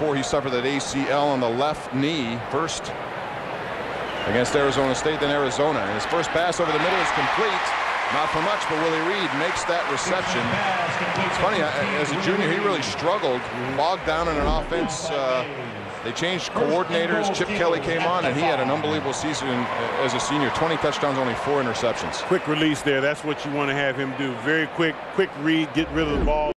before he suffered that ACL on the left knee first against Arizona State, then Arizona. And his first pass over the middle is complete. Not for much, but Willie Reed makes that reception. It's funny, as a junior, he really struggled, bogged down in an offense. Uh, they changed coordinators. Chip Kelly came on, and he had an unbelievable season as a senior. 20 touchdowns, only four interceptions. Quick release there. That's what you want to have him do. Very quick, quick read, get rid of the ball.